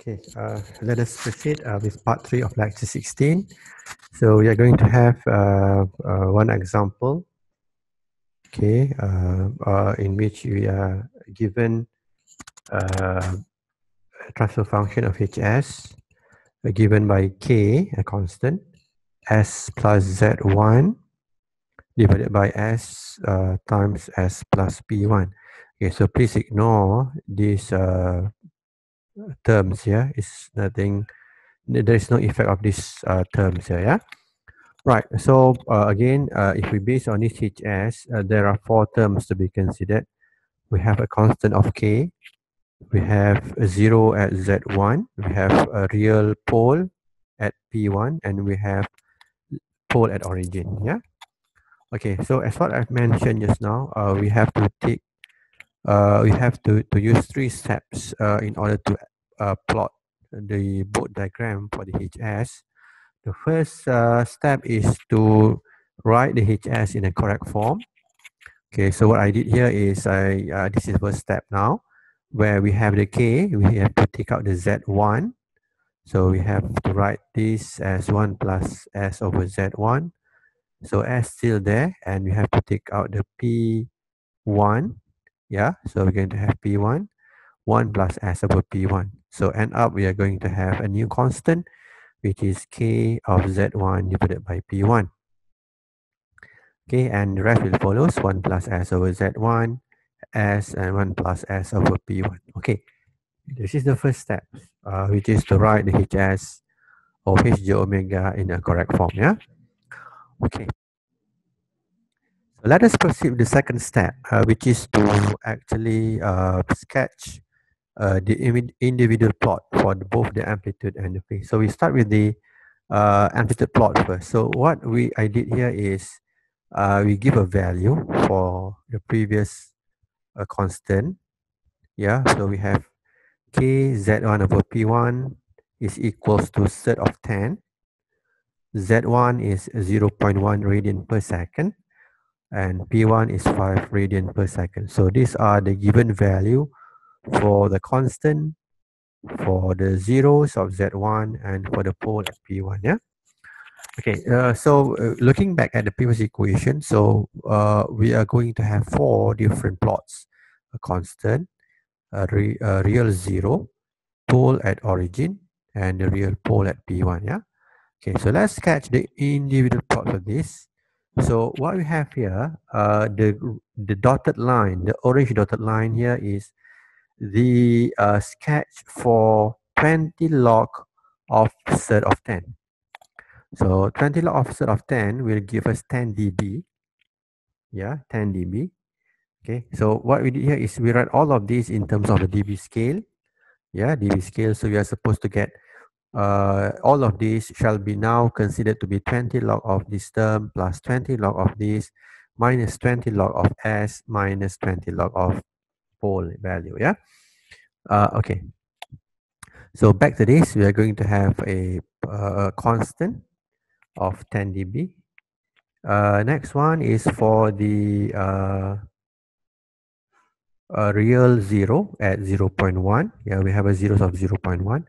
Okay, uh, let us proceed uh, with part three of lecture 16. So we are going to have uh, uh one example, okay, uh, uh, in which we are given a transfer function of hs given by k, a constant, s plus z1 divided by s times s plus p1. Okay, so please ignore this terms here is nothing there is no effect of these uh, terms here yeah? Right so uh, again uh, if we base on this hs uh, there are four terms to be considered. We have a constant of k we have a zero at z1 we have a real pole at p1 and we have pole at origin yeah? Okay so as what i've mentioned just now uh, we have to take uh, we have to, to use three steps uh, in order to uh, plot the Bode diagram for the HS. The first uh, step is to write the HS in a correct form. Okay, so what I did here is I uh, this is first step now, where we have the K, we have to take out the Z1. So we have to write this as 1 plus S over Z1. So S still there, and we have to take out the P1. Yeah, so we're going to have P1, 1 plus S over P1. So end up we are going to have a new constant which is k of z1 divided by p1. Okay, and the rest will follows 1 plus s over z1, s and 1 plus s over p1. Okay, this is the first step, uh, which is to write the hs of hj omega in a correct form. Yeah. Okay. So let us proceed with the second step, uh, which is to actually uh, sketch uh, the individual plot for both the amplitude and the phase. So we start with the uh, amplitude plot first. So what we I did here is uh, we give a value for the previous uh, constant. Yeah, so we have k z1 over p1 is equals to set of 10. z1 is 0 0.1 radian per second and p1 is 5 radian per second. So these are the given value for the constant, for the zeros of Z1 and for the pole at P1, yeah? Okay, uh, so uh, looking back at the previous equation, so uh, we are going to have four different plots. A constant, a, re, a real zero, pole at origin, and the real pole at P1, yeah? Okay, so let's sketch the individual plots of this. So what we have here, uh, the, the dotted line, the orange dotted line here is the uh, sketch for 20 log offset of 10. So 20 log offset of 10 will give us 10 dB. Yeah, 10 dB. Okay, so what we did here is we write all of these in terms of the dB scale. Yeah, dB scale. So we are supposed to get uh, all of these shall be now considered to be 20 log of this term plus 20 log of this minus 20 log of S minus 20 log of pole value. Yeah. Uh, okay. So back to this, we are going to have a, constant of 10 dB. Uh, next one is for the uh, real zero at 0 0.1. Yeah, we have a zeros of 0 0.1.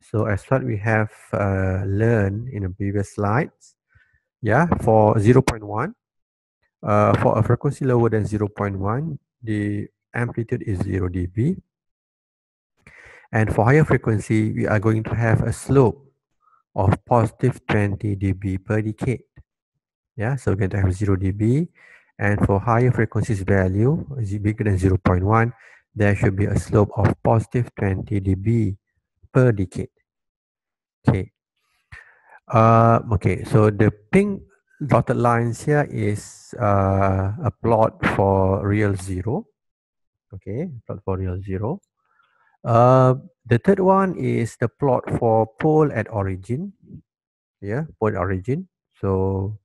So as what we have uh, learned in the previous slides, yeah, for 0 0.1, uh, for a frequency lower than 0 0.1, the amplitude is 0 dB. And for higher frequency, we are going to have a slope of positive 20 dB per decade. Yeah, so we're going to have 0 dB. And for higher frequencies value, is bigger than 0 0.1, there should be a slope of positive 20 dB per decade. Okay. Uh, okay, so the pink dotted lines here is uh, a plot for real zero okay plot for real zero. Uh the third one is the plot for pole at origin. Yeah pole at origin. So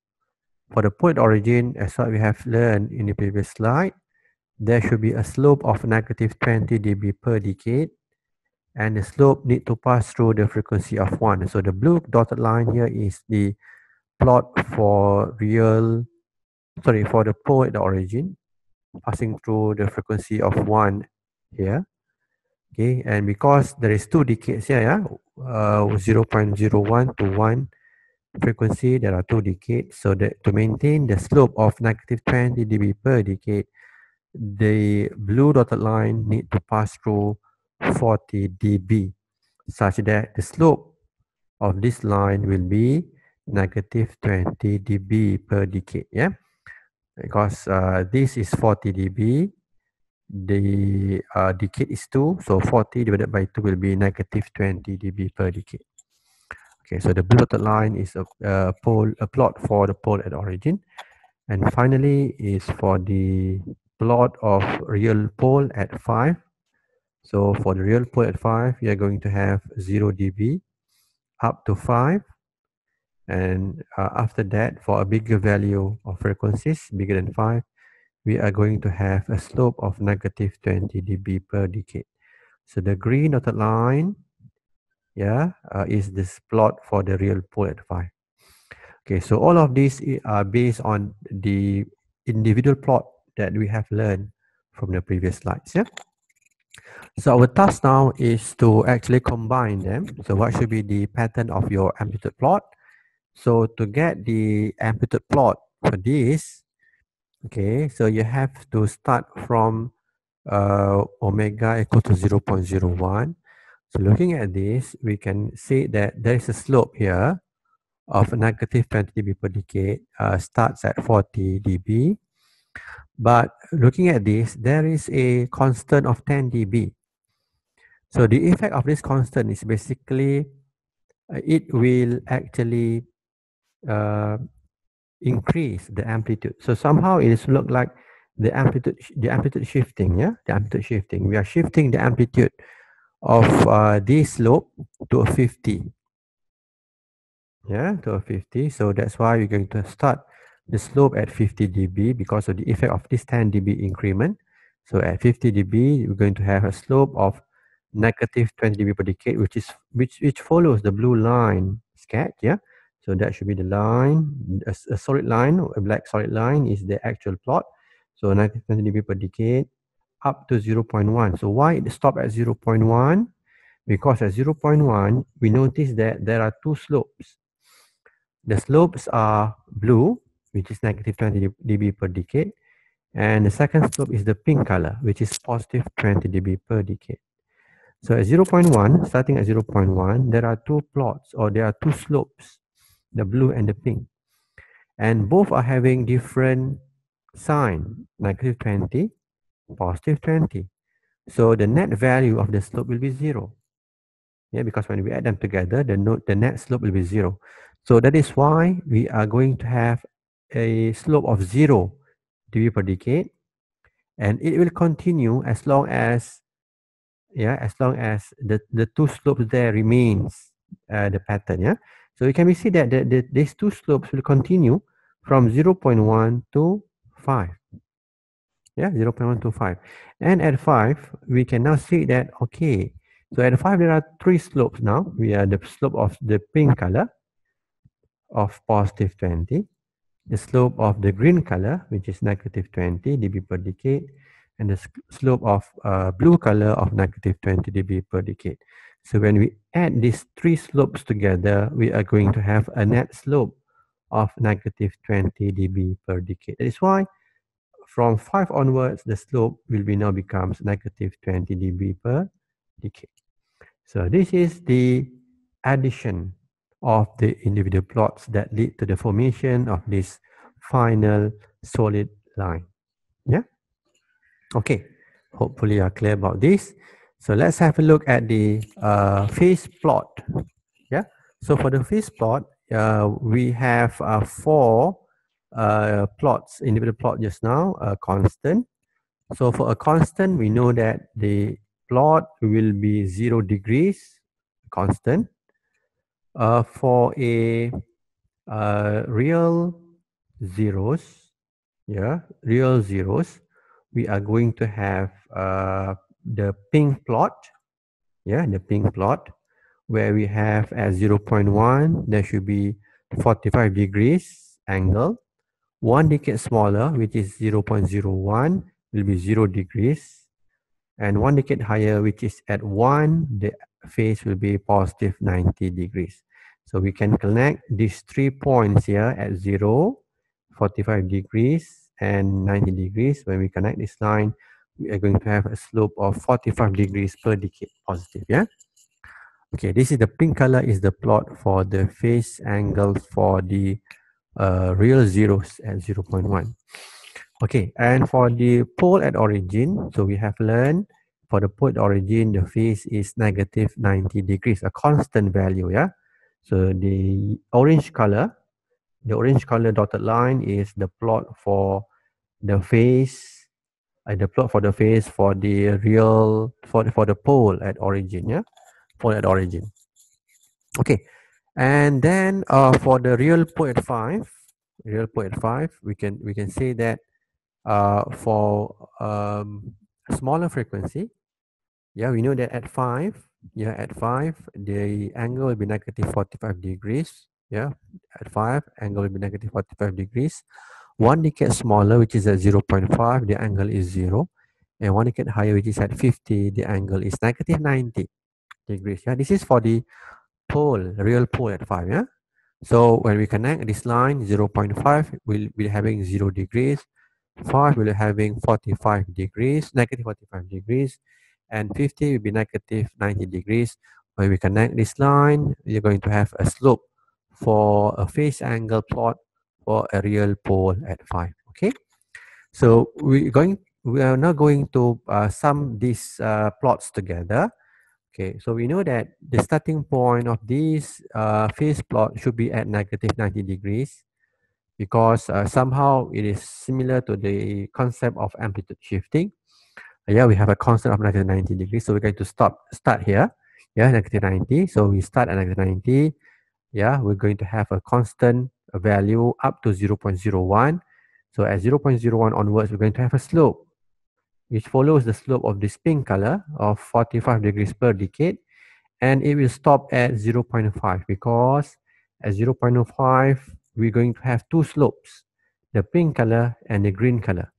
for the point origin as what we have learned in the previous slide there should be a slope of negative 20 dB per decade and the slope need to pass through the frequency of 1 so the blue dotted line here is the plot for real sorry for the pole at the origin passing through the frequency of 1 here. Okay, and because there is two decades here, yeah, uh, 0.01 to 1 frequency, there are two decades. So that to maintain the slope of negative 20 dB per decade, the blue dotted line need to pass through 40 dB such that the slope of this line will be negative 20 dB per decade. Yeah, because uh, this is 40 dB, the uh, decade is 2, so 40 divided by 2 will be negative 20 dB per decade. Okay, so the blue dotted line is a, a pole, a plot for the pole at origin. And finally is for the plot of real pole at 5. So for the real pole at 5, we are going to have 0 dB up to 5 and uh, after that, for a bigger value of frequencies, bigger than 5, we are going to have a slope of negative 20 dB per decade. So the green dotted line, yeah, uh, is this plot for the real pole at 5. Okay, so all of these are based on the individual plot that we have learned from the previous slides, yeah? So our task now is to actually combine them. So what should be the pattern of your amplitude plot? So to get the amplitude plot for this, okay, so you have to start from uh, omega equal to 0 0.01. So looking at this, we can see that there is a slope here of negative 20 dB per decade, uh, starts at 40 dB. But looking at this, there is a constant of 10 dB. So the effect of this constant is basically, uh, it will actually uh, increase the amplitude. So somehow it is look like the amplitude the amplitude shifting, yeah, the amplitude shifting. We are shifting the amplitude of uh, this slope to a 50. Yeah, to a 50. So that's why we're going to start the slope at 50 dB because of the effect of this 10 dB increment. So at 50 dB, we're going to have a slope of negative 20 dB per decade, which is which which follows the blue line sketch. Yeah. So that should be the line, a, a solid line, a black solid line is the actual plot. So 90 dB per decade up to 0.1. So why it stop at 0.1? Because at 0.1, we notice that there are two slopes. The slopes are blue, which is negative 20 dB per decade. And the second slope is the pink color, which is positive 20 dB per decade. So at 0.1, starting at 0.1, there are two plots or there are two slopes the blue and the pink. And both are having different sign, negative 20, positive 20. So the net value of the slope will be zero. Yeah, because when we add them together, the, note, the net slope will be zero. So that is why we are going to have a slope of zero dB per decade. And it will continue as long as, yeah, as long as the, the two slopes there remains uh, the pattern, yeah. So you can see that the, the, these two slopes will continue from 0 0.1 to 5. Yeah, 0 0.1 to 5. And at 5, we can now see that, okay, so at 5, there are three slopes now. We are the slope of the pink color of positive 20, the slope of the green color, which is negative 20 dB per decade, and the slope of uh, blue color of negative 20 dB per decade. So when we add these three slopes together, we are going to have a net slope of negative 20 dB per decade. That is why from 5 onwards, the slope will be now becomes negative 20 dB per decade. So this is the addition of the individual plots that lead to the formation of this final solid line. Yeah? Okay. Hopefully you are clear about this. So let's have a look at the uh, phase plot. Yeah. So for the phase plot, uh, we have uh, four uh, plots, individual plot just now, a constant. So for a constant, we know that the plot will be zero degrees, constant. Uh, for a uh, real zeros, yeah, real zeros, we are going to have uh, the pink plot, yeah, the pink plot, where we have at 0.1, there should be 45 degrees angle. One decade smaller, which is 0.01, will be 0 degrees. and one decade higher, which is at 1, the phase will be positive 90 degrees. So we can connect these three points here at 0, 45 degrees, and 90 degrees. When we connect this line, we are going to have a slope of 45 degrees per decade positive, yeah? Okay, this is the pink color is the plot for the phase angle for the uh, real zeros at 0.1. Okay, and for the pole at origin, so we have learned for the pole at origin, the phase is negative 90 degrees, a constant value, yeah? So the orange color, the orange color dotted line is the plot for the phase, the plot for the phase for the real, for, for the pole at origin, yeah? Pole at origin. Okay, and then uh, for the real pole at 5, real pole at 5, we can, we can say that uh, for um, smaller frequency, yeah, we know that at 5, yeah, at 5, the angle will be negative 45 degrees. Yeah, at 5, angle will be negative 45 degrees. One decade smaller, which is at 0.5, the angle is 0. And one decade higher, which is at 50, the angle is negative 90 degrees. Yeah, this is for the pole, real pole at 5. Yeah. So when we connect this line, 0.5 will be having 0 degrees. 5 will be having 45 degrees, negative 45 degrees and 50 will be negative 90 degrees. When we connect this line, you're going to have a slope for a phase angle plot for a real pole at 5. Okay, so we're going, we are now going to uh, sum these uh, plots together. Okay, so we know that the starting point of this uh, phase plot should be at negative 90 degrees because uh, somehow it is similar to the concept of amplitude shifting yeah, we have a constant of negative 90 degrees. So we're going to stop, start here. Yeah, negative 90. So we start at negative 90. Yeah, we're going to have a constant value up to 0.01. So at 0.01 onwards, we're going to have a slope, which follows the slope of this pink color of 45 degrees per decade. And it will stop at 0.5 because at 0 0.05, we're going to have two slopes, the pink color and the green color.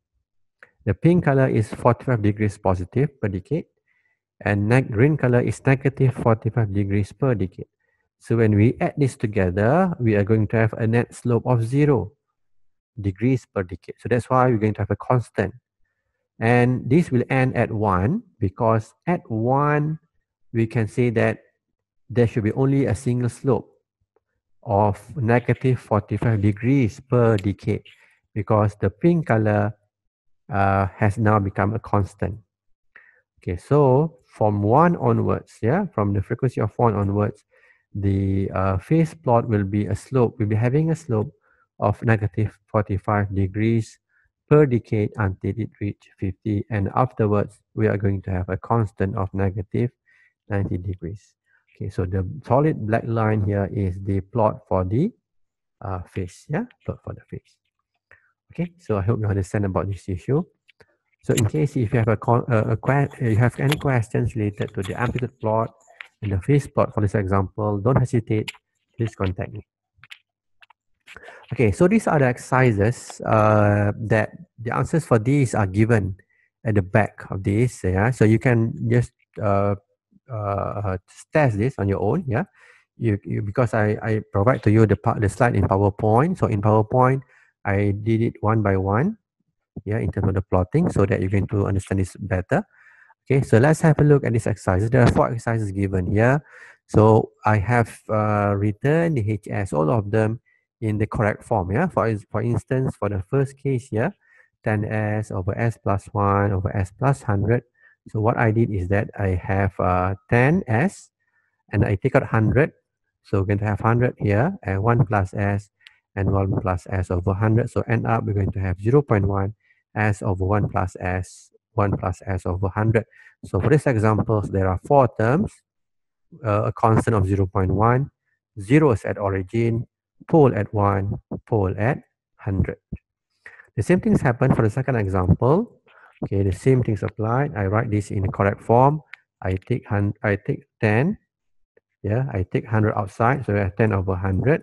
The pink color is 45 degrees positive per decade and green color is negative 45 degrees per decade. So when we add this together, we are going to have a net slope of zero degrees per decade. So that's why we're going to have a constant. And this will end at one because at one, we can say that there should be only a single slope of negative 45 degrees per decade because the pink color uh, has now become a constant. Okay, so from 1 onwards, yeah, from the frequency of 1 onwards, the uh, phase plot will be a slope, We'll be having a slope of negative 45 degrees per decade until it reach 50 and afterwards we are going to have a constant of negative 90 degrees. Okay, so the solid black line here is the plot for the uh, phase, yeah, plot for the phase. Okay, so I hope you understand about this issue. So in case if you have a, a, a you have any questions related to the amplitude plot and the phase plot for this example, don't hesitate, please contact me. Okay, so these are the exercises uh, that the answers for these are given at the back of this. Yeah, so you can just uh, uh, test this on your own. Yeah, you, you because I I provide to you the the slide in PowerPoint. So in PowerPoint, I did it one by one, yeah, in terms of the plotting so that you can to understand this better. Okay, so let's have a look at this exercise. There are four exercises given here. So I have uh, written the HS, all of them in the correct form. Yeah, for, for instance, for the first case here, 10s over s plus 1 over s plus 100. So what I did is that I have uh, 10s and I take out 100. So we're going to have 100 here and 1 plus s and 1 plus s over 100. So end up, we're going to have 0 0.1 s over 1 plus s, 1 plus s over 100. So for this example, there are four terms, uh, a constant of 0 0.1, 0 is at origin, pole at 1, pole at 100. The same things happen for the second example. Okay, the same things applied. I write this in the correct form. I take I take 10. Yeah, I take 100 outside, so I have 10 over 100.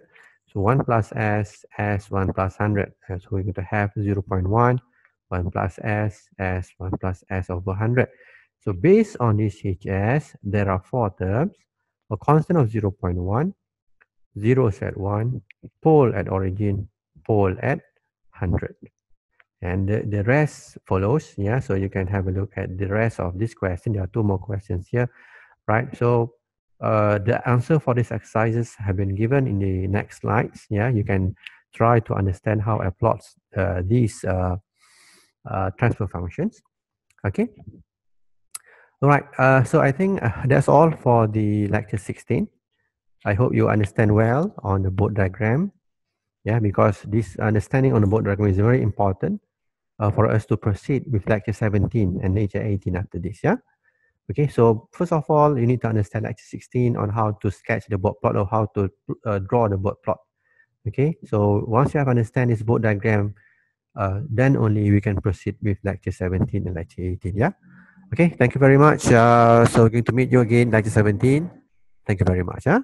So 1 plus s, s 1 plus 100. So we're going to have 0 0.1, 1 plus s, s 1 plus s over 100. So based on this HS, there are four terms, a constant of 0 0.1, zeros at 1, pole at origin, pole at 100. And the, the rest follows, yeah, so you can have a look at the rest of this question. There are two more questions here, right? So uh, the answer for these exercises have been given in the next slides. Yeah, you can try to understand how I plot uh, these uh, uh, transfer functions. Okay. All right. Uh, so I think uh, that's all for the lecture 16. I hope you understand well on the Bode diagram. Yeah, because this understanding on the Bode diagram is very important uh, for us to proceed with lecture 17 and lecture 18 after this. Yeah. Okay, so first of all, you need to understand lecture 16 on how to sketch the Bode plot or how to uh, draw the Bode plot. Okay, so once you have understand this Bode diagram, uh, then only we can proceed with lecture 17 and lecture 18. Yeah. Okay, thank you very much. Uh, so going to meet you again, lecture 17. Thank you very much. Huh?